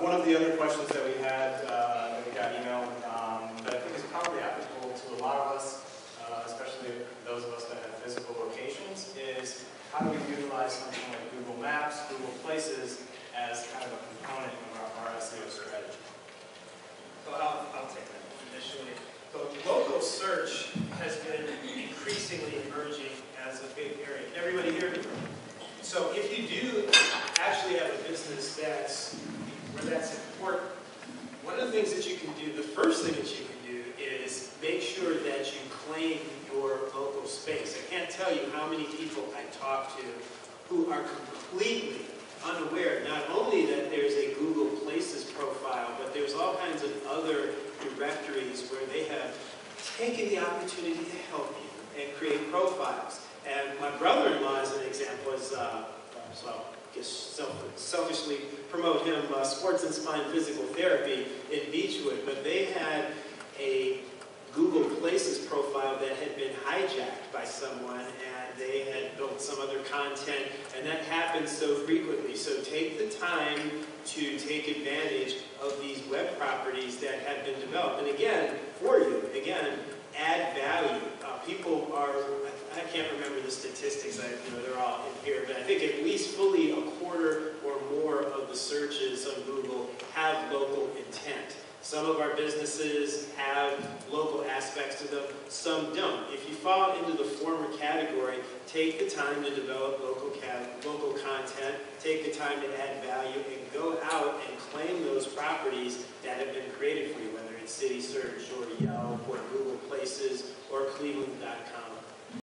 one of the other questions that we had, uh, that we got emailed, um, that I think is probably applicable to a lot of us, uh, especially those of us that have physical locations, is how do we utilize something like Google Maps, Google Places as kind of a component of our, our SEO strategy? So I'll, I'll take that initially. So local search has been increasingly emerging as a big area. Everybody hear me? So if you do actually have a business that's, where that's important, one of the things that you can do, the first thing that you can do is make sure that you claim your local space. I tell you how many people I talk to who are completely unaware, not only that there's a Google Places profile, but there's all kinds of other directories where they have taken the opportunity to help you and create profiles. And my brother-in-law, as an example, is, uh, so I guess self- selfishly promote him, uh, Sports and Spine Physical Therapy in Beechwood, but they had a Google Places profile that had been hijacked by someone and they had built some other content and that happens so frequently. So take the time to take advantage of these web properties that have been developed. And again, for you, again, add value. Uh, people are, I, can't remember the statistics, I, you know, they're all in here, but I think at least fully a quarter or more of the searches on Google have local intent. Some of our businesses have local aspects to them, some don't. If you fall into the former category, take the time to develop local, local content, take the time to add value, and go out and claim those properties that have been created for you, whether it's City Search or Yelp or Google Places or Cleveland.com